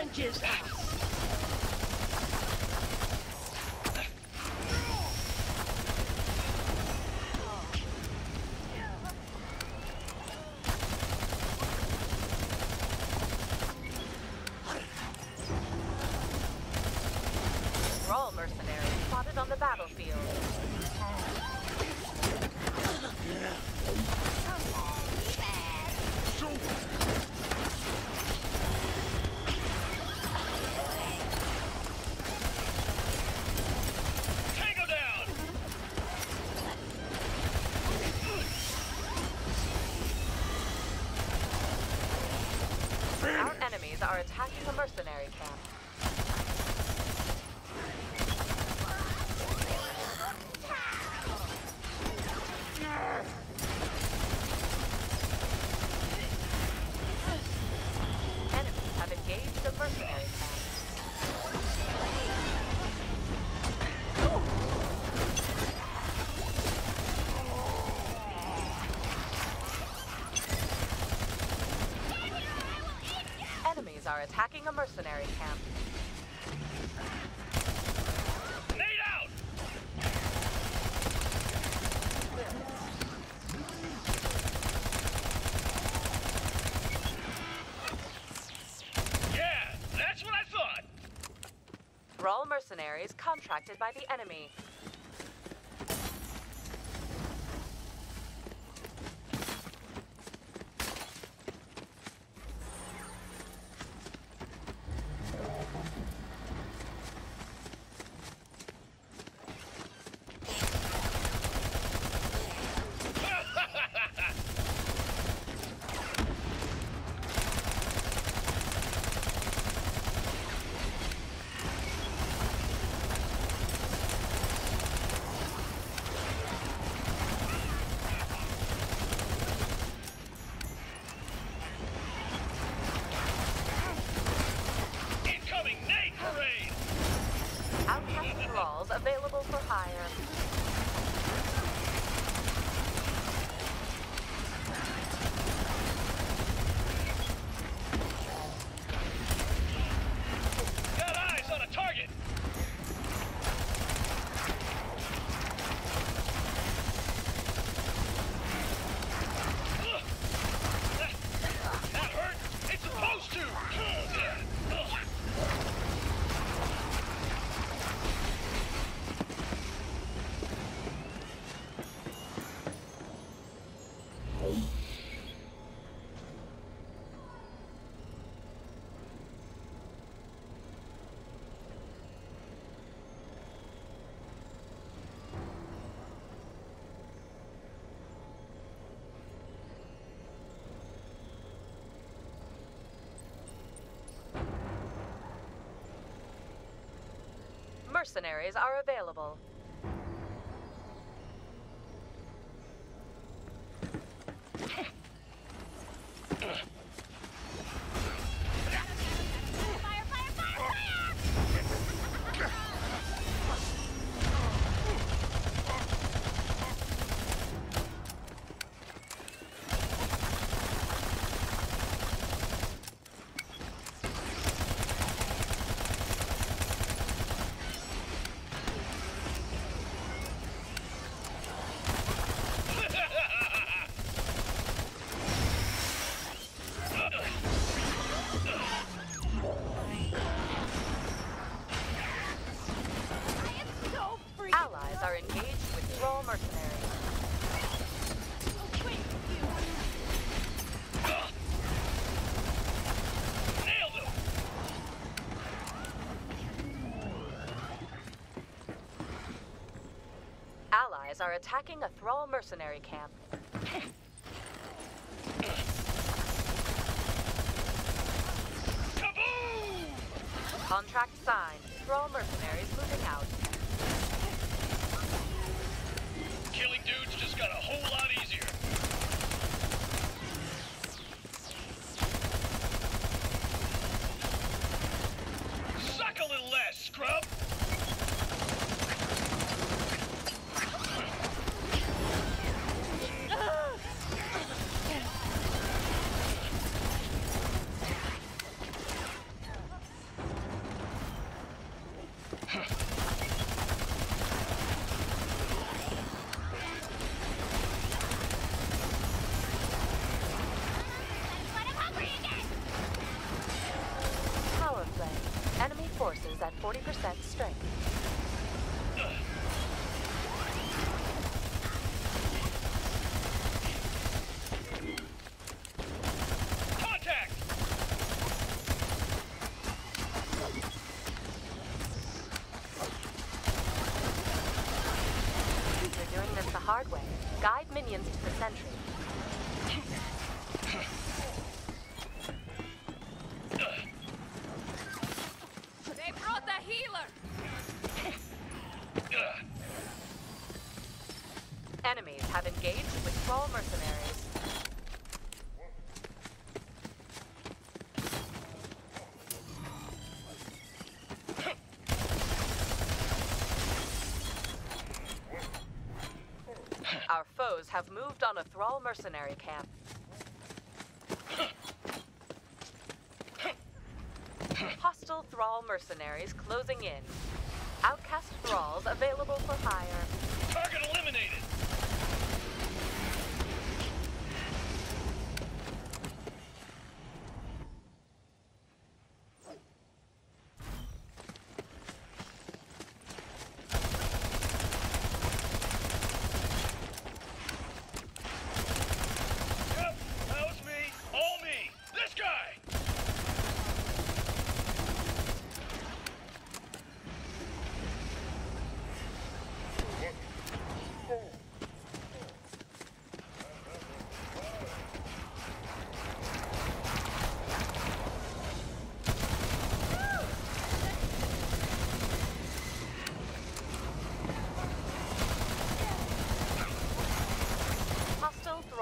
challenges us. Are attacking a mercenary camp. Are attacking a mercenary camp. Nade out! Yeah, that's what I thought! Thrall mercenaries contracted by the enemy. Incoming nade parade! Outcast thralls available for hire. Got eyes on a target! Ugh. That, that hurt! It's supposed to! Ugh. Mercenaries are available. Are attacking a Thrall mercenary camp. Contract signed. Thrall mercenaries moving out. Killing dudes just got a whole lot easier. Minions to the sentry. They brought the healer! Enemies have engaged with Thrall mercenaries. Our foes have moved on a Thrall mercenary camp. Hostile Thrall mercenaries closing in. Outcast Thralls available for hire. Target eliminated!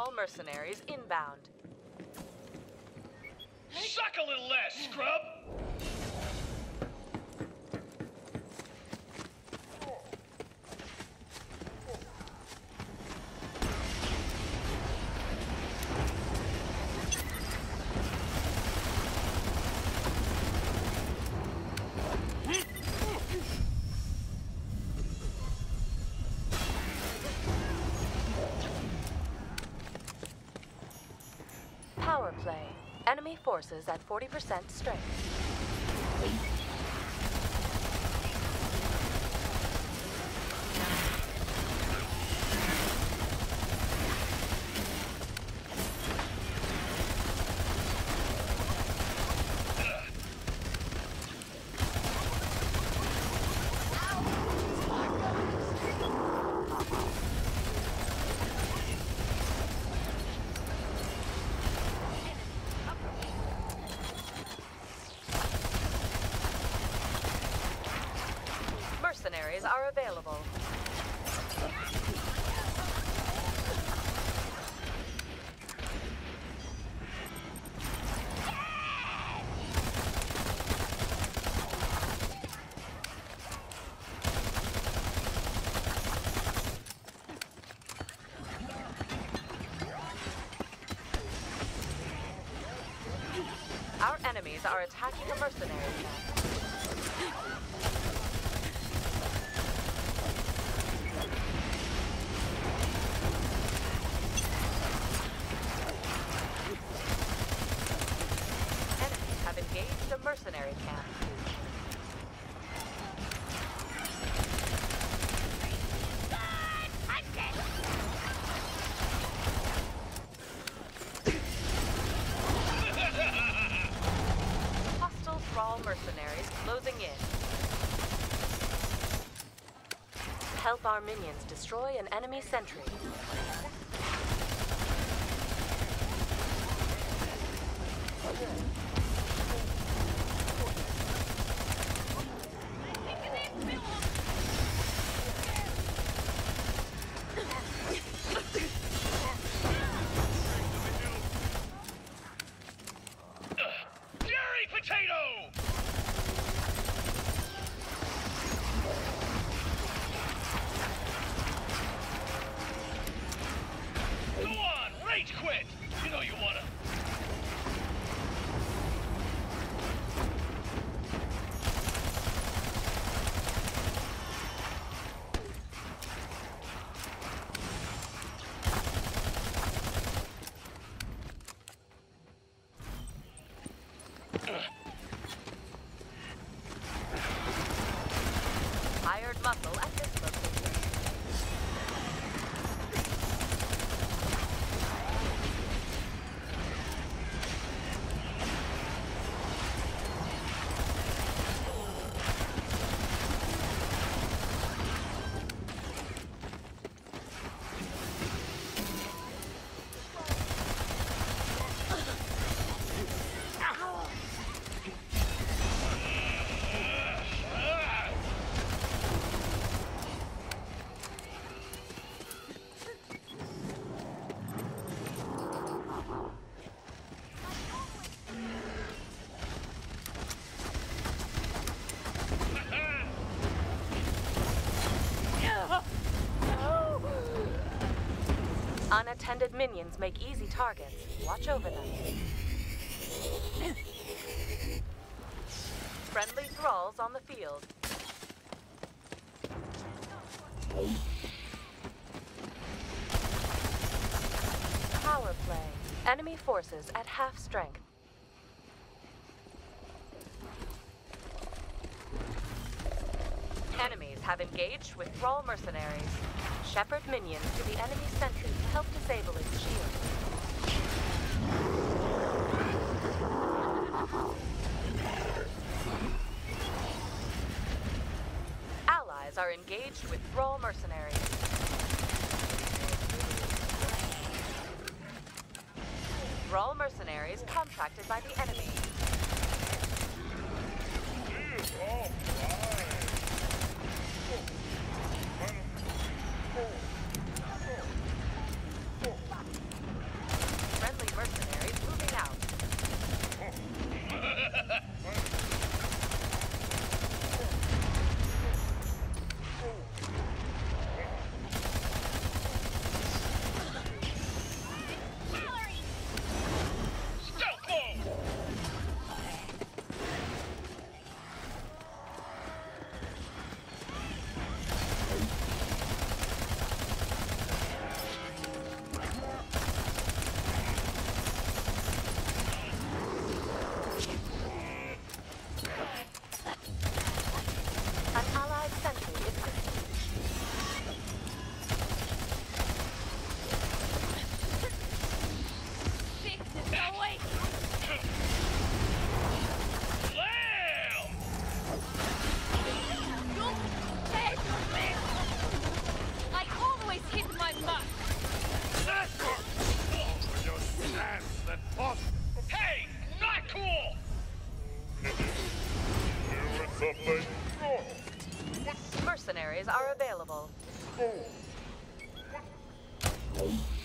Thrall mercenaries inbound. Suck a little less, scrub! Power play. Enemy forces at 40% strength. Mercenaries are available. Our enemies are attacking a mercenary camp. Enemies have engaged a mercenary camp. Hostile Thrall mercenaries closing in. Help our minions destroy an enemy sentry. Jerry Unattended minions make easy targets. Watch over them. Friendly thralls on the field. Power play. Enemy forces at half strength. Enemies have engaged with Thrall mercenaries. Shepherd minions to the enemy sentry to help disable its shield. Allies are engaged with Thrall mercenaries. Thrall mercenaries contracted by the enemy. What?